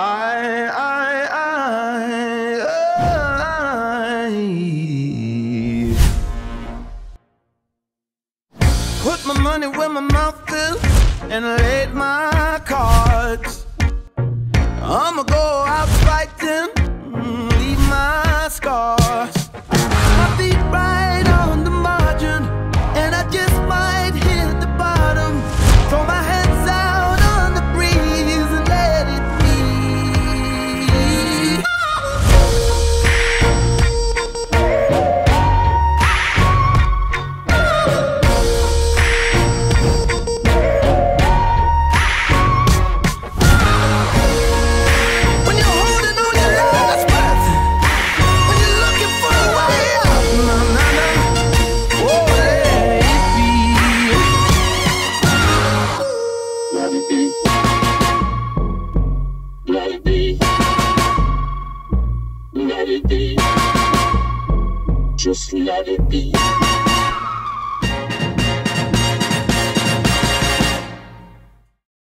I, I, I, I put my money where my mouth is and laid my cards. I'ma go out fighting, mm, leave my scars. Just let it be.